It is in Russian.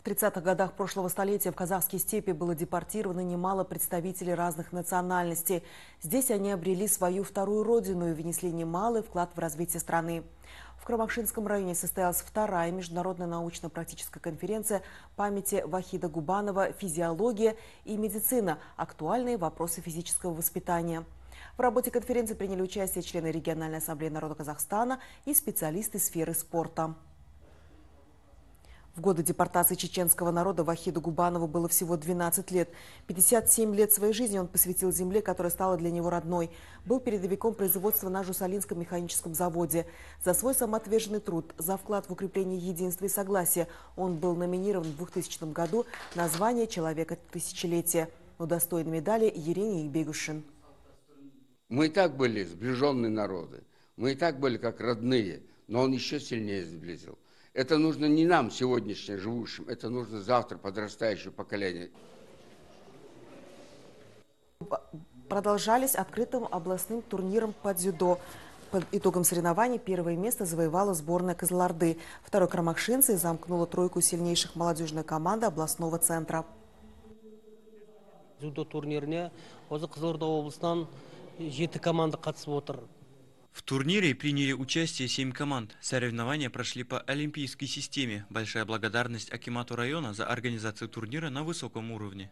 В 30-х годах прошлого столетия в казахские степи было депортировано немало представителей разных национальностей. Здесь они обрели свою вторую родину и внесли немалый вклад в развитие страны. В Крамакшинском районе состоялась вторая международная научно-практическая конференция памяти Вахида Губанова «Физиология и медицина. Актуальные вопросы физического воспитания». В работе конференции приняли участие члены региональной ассамблеи народа Казахстана и специалисты сферы спорта. В годы депортации чеченского народа Вахиду Губанову было всего 12 лет. 57 лет своей жизни он посвятил земле, которая стала для него родной. Был передовиком производства на Жусалинском механическом заводе. За свой самоотверженный труд, за вклад в укрепление единства и согласия он был номинирован в 2000 году на звание «Человека тысячелетия». Удостоен медали Ерений Бегушин. Мы и так были сближенные народы, мы и так были как родные, но он еще сильнее сблизил. Это нужно не нам, сегодняшним живущим, это нужно завтра подрастающее поколение. Продолжались открытым областным турниром по дзюдо. По итогам соревнований первое место завоевала сборная Козларды. Второй Крамакшинцы замкнула тройку сильнейших молодежной команды областного центра. дзюдо турниріне осы қызылорда облысынан жеті команда қатысып отыр в турнире приняли участие семь команд. Соревнования прошли по олимпийской системе. Большая благодарность Акимату района за организацию турнира на высоком уровне.